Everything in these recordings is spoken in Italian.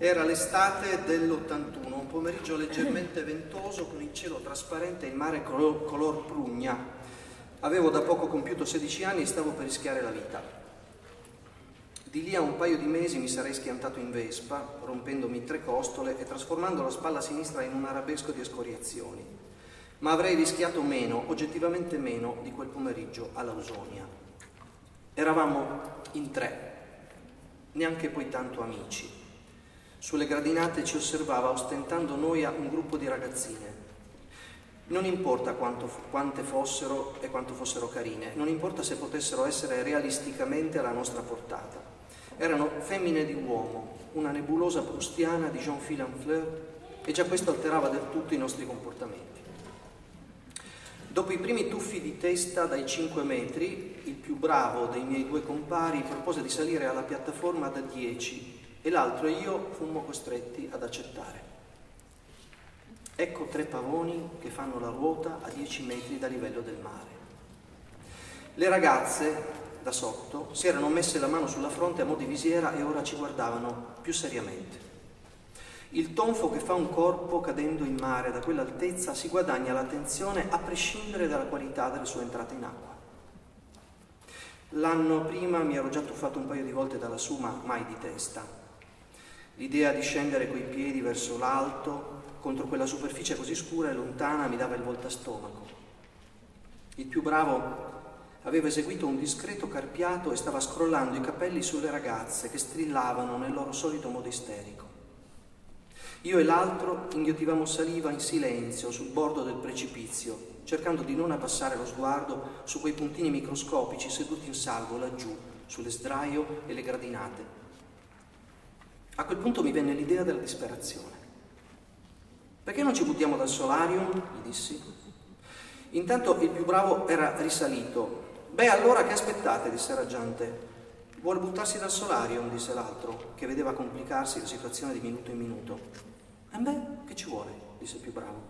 Era l'estate dell'81, un pomeriggio leggermente ventoso con il cielo trasparente e il mare color, color prugna. Avevo da poco compiuto 16 anni e stavo per rischiare la vita. Di lì a un paio di mesi mi sarei schiantato in Vespa, rompendomi tre costole e trasformando la spalla sinistra in un arabesco di escoriazioni. Ma avrei rischiato meno, oggettivamente meno, di quel pomeriggio a Lausonia. Eravamo in tre, neanche poi tanto amici. Sulle gradinate ci osservava ostentando noia un gruppo di ragazzine. Non importa quanto, quante fossero e quanto fossero carine, non importa se potessero essere realisticamente alla nostra portata. Erano femmine di uomo, una nebulosa prustiana di Jean-Philippe Fleur e già questo alterava del tutto i nostri comportamenti. Dopo i primi tuffi di testa dai 5 metri, il più bravo dei miei due compari propose di salire alla piattaforma da 10 e l'altro e io fummo costretti ad accettare. Ecco tre pavoni che fanno la ruota a 10 metri dal livello del mare. Le ragazze, da sotto, si erano messe la mano sulla fronte a mo' di visiera e ora ci guardavano più seriamente. Il tonfo che fa un corpo cadendo in mare da quell'altezza si guadagna l'attenzione a prescindere dalla qualità delle sue entrate in acqua. L'anno prima mi ero già tuffato un paio di volte dalla suma, mai di testa. L'idea di scendere coi piedi verso l'alto, contro quella superficie così scura e lontana, mi dava il voltastomaco. Il più bravo aveva eseguito un discreto carpiato e stava scrollando i capelli sulle ragazze che strillavano nel loro solito modo isterico. Io e l'altro inghiotivamo saliva in silenzio sul bordo del precipizio, cercando di non abbassare lo sguardo su quei puntini microscopici seduti in salvo laggiù, sulle sdraio e le gradinate. A quel punto mi venne l'idea della disperazione. Perché non ci buttiamo dal solarium? gli dissi. Intanto il più bravo era risalito. Beh, allora che aspettate? disse raggiante. Vuole buttarsi dal solarium, disse l'altro, che vedeva complicarsi la situazione di minuto in minuto. E beh, che ci vuole? disse il più bravo.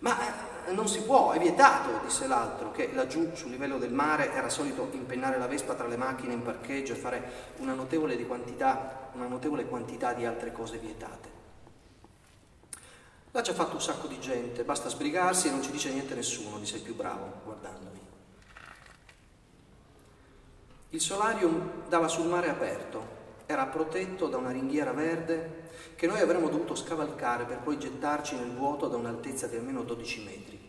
Ma eh, non si può, è vietato, disse l'altro, che laggiù sul livello del mare era solito impennare la vespa tra le macchine in parcheggio e fare una notevole, quantità, una notevole quantità di altre cose vietate. L'ha già fatto un sacco di gente, basta sbrigarsi e non ci dice niente nessuno, disse il più bravo, guardandomi. Il solarium dava sul mare aperto, era protetto da una ringhiera verde che noi avremmo dovuto scavalcare per poi gettarci nel vuoto da un'altezza di almeno 12 metri.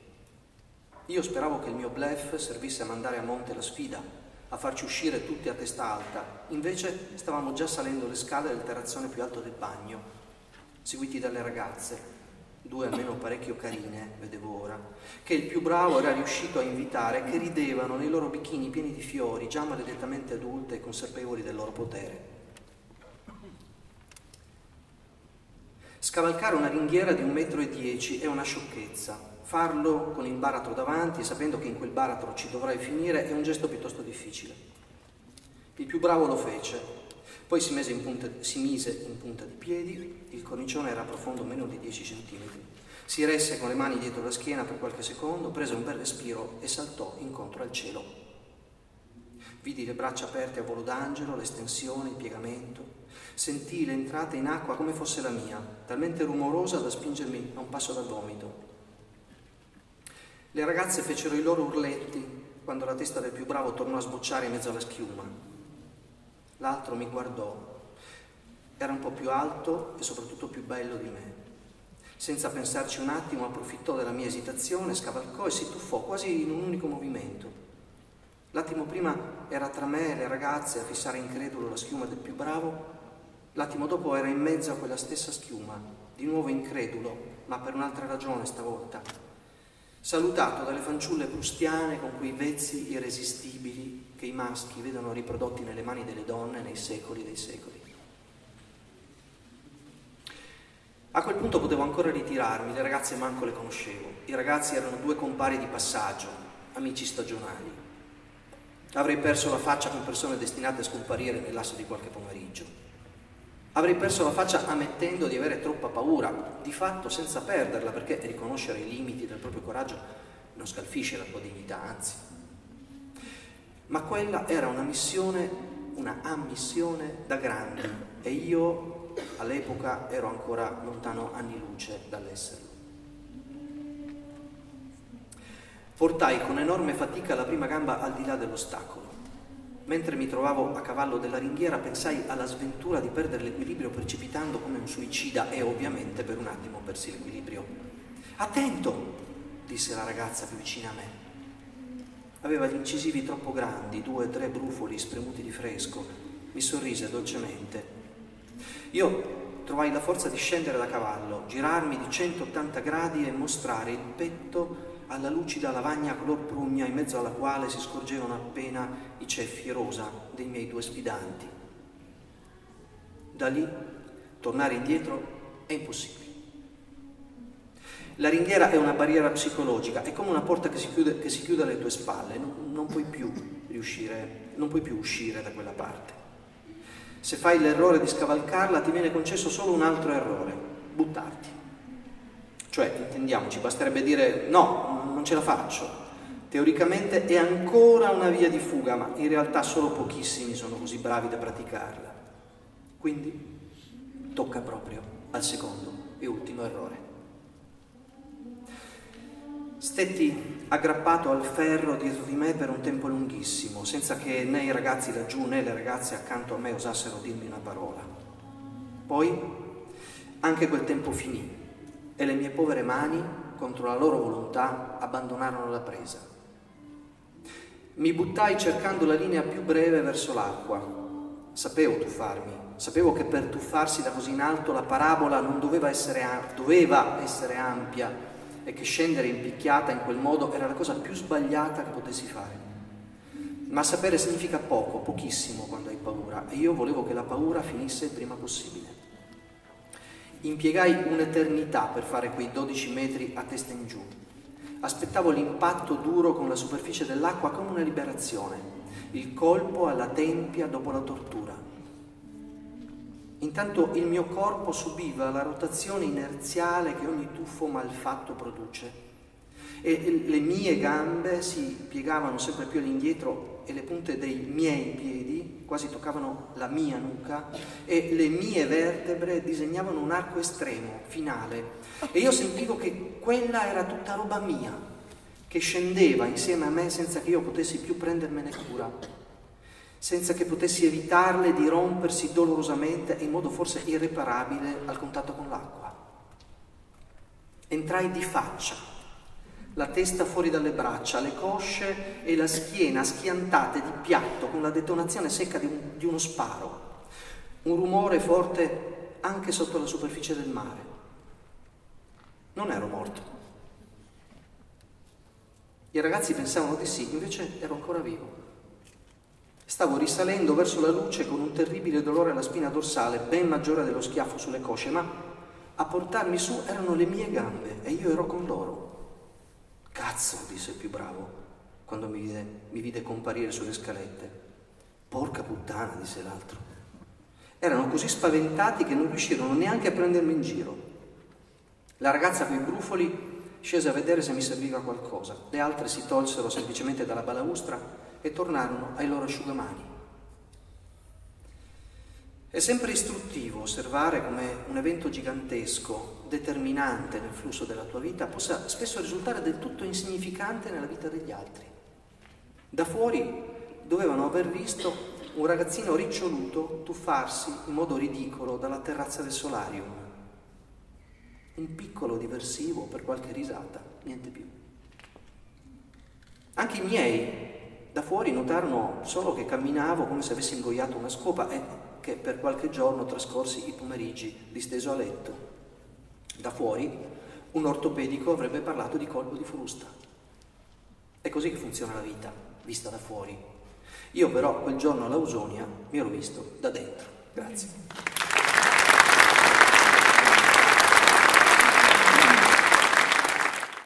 Io speravo che il mio bluff servisse a mandare a monte la sfida, a farci uscire tutti a testa alta, invece stavamo già salendo le scale del terrazzone più alto del bagno, seguiti dalle ragazze, due almeno parecchio carine, vedevo ora, che il più bravo era riuscito a invitare, che ridevano nei loro bikini pieni di fiori, già maledettamente adulte e consapevoli del loro potere. Scavalcare una ringhiera di un metro e dieci è una sciocchezza. Farlo con il baratro davanti, sapendo che in quel baratro ci dovrai finire, è un gesto piuttosto difficile. Il più bravo lo fece, poi si mise, punta, si mise in punta di piedi, il cornicione era profondo meno di 10 centimetri. Si resse con le mani dietro la schiena per qualche secondo, prese un bel respiro e saltò incontro al cielo. Vidi le braccia aperte a volo d'angelo, l'estensione, il piegamento. Sentii l'entrata in acqua come fosse la mia, talmente rumorosa da spingermi a un passo dal vomito. Le ragazze fecero i loro urletti quando la testa del più bravo tornò a sbocciare in mezzo alla schiuma. L'altro mi guardò. Era un po' più alto e soprattutto più bello di me. Senza pensarci un attimo approfittò della mia esitazione, scavalcò e si tuffò quasi in un unico movimento. L'attimo prima era tra me e le ragazze a fissare incredulo la schiuma del più bravo, l'attimo dopo era in mezzo a quella stessa schiuma, di nuovo incredulo, ma per un'altra ragione stavolta. Salutato dalle fanciulle prustiane con quei vezzi irresistibili che i maschi vedono riprodotti nelle mani delle donne nei secoli dei secoli. A quel punto potevo ancora ritirarmi, le ragazze manco le conoscevo. I ragazzi erano due compari di passaggio, amici stagionali. Avrei perso la faccia con persone destinate a scomparire nell'asso di qualche pomeriggio. Avrei perso la faccia ammettendo di avere troppa paura, di fatto senza perderla, perché riconoscere i limiti del proprio coraggio non scalfisce la tua dignità, anzi ma quella era una missione, una ammissione da grande e io all'epoca ero ancora lontano anni luce dall'esserlo. Portai con enorme fatica la prima gamba al di là dell'ostacolo. Mentre mi trovavo a cavallo della ringhiera pensai alla sventura di perdere l'equilibrio precipitando come un suicida e ovviamente per un attimo persi l'equilibrio. Attento! disse la ragazza più vicina a me. Aveva gli incisivi troppo grandi, due o tre brufoli spremuti di fresco. Mi sorrise dolcemente. Io trovai la forza di scendere da cavallo, girarmi di 180 gradi e mostrare il petto alla lucida lavagna color prugna in mezzo alla quale si scorgevano appena i ceffi rosa dei miei due sfidanti. Da lì tornare indietro è impossibile. La ringhiera è una barriera psicologica, è come una porta che si chiude, che si chiude alle tue spalle, non, non, puoi più riuscire, non puoi più uscire da quella parte. Se fai l'errore di scavalcarla ti viene concesso solo un altro errore, buttarti. Cioè, intendiamoci, basterebbe dire no, non ce la faccio. Teoricamente è ancora una via di fuga, ma in realtà solo pochissimi sono così bravi da praticarla. Quindi tocca proprio al secondo e ultimo errore. Stetti aggrappato al ferro dietro di me per un tempo lunghissimo, senza che né i ragazzi laggiù né le ragazze accanto a me osassero dirmi una parola. Poi anche quel tempo finì e le mie povere mani, contro la loro volontà, abbandonarono la presa. Mi buttai cercando la linea più breve verso l'acqua. Sapevo tuffarmi, sapevo che per tuffarsi da così in alto la parabola non doveva essere, doveva essere ampia e che scendere in picchiata in quel modo era la cosa più sbagliata che potessi fare. Ma sapere significa poco, pochissimo quando hai paura e io volevo che la paura finisse il prima possibile. Impiegai un'eternità per fare quei 12 metri a testa in giù. Aspettavo l'impatto duro con la superficie dell'acqua come una liberazione, il colpo alla tempia dopo la tortura. Intanto il mio corpo subiva la rotazione inerziale che ogni tuffo malfatto produce e le mie gambe si piegavano sempre più all'indietro e le punte dei miei piedi quasi toccavano la mia nuca e le mie vertebre disegnavano un arco estremo, finale. E io sentivo che quella era tutta roba mia, che scendeva insieme a me senza che io potessi più prendermene cura, senza che potessi evitarle di rompersi dolorosamente e in modo forse irreparabile al contatto con l'acqua. Entrai di faccia la testa fuori dalle braccia, le cosce e la schiena schiantate di piatto con la detonazione secca di, un, di uno sparo. Un rumore forte anche sotto la superficie del mare. Non ero morto. I ragazzi pensavano di sì, invece ero ancora vivo. Stavo risalendo verso la luce con un terribile dolore alla spina dorsale, ben maggiore dello schiaffo sulle cosce, ma a portarmi su erano le mie gambe e io ero con loro. Cazzo, disse il più bravo, quando mi vide, mi vide comparire sulle scalette. Porca puttana, disse l'altro. Erano così spaventati che non riuscirono neanche a prendermi in giro. La ragazza con i brufoli scese a vedere se mi serviva qualcosa. Le altre si tolsero semplicemente dalla balaustra e tornarono ai loro asciugamani. È sempre istruttivo osservare come un evento gigantesco, determinante nel flusso della tua vita, possa spesso risultare del tutto insignificante nella vita degli altri. Da fuori dovevano aver visto un ragazzino riccioluto tuffarsi in modo ridicolo dalla terrazza del solarium. Un piccolo diversivo per qualche risata, niente più. Anche i miei da fuori notarono solo che camminavo come se avessi ingoiato una scopa e che per qualche giorno trascorsi i pomeriggi disteso a letto. Da fuori un ortopedico avrebbe parlato di colpo di frusta. È così che funziona la vita, vista da fuori. Io però quel giorno all'Ausonia mi ero visto da dentro. Grazie.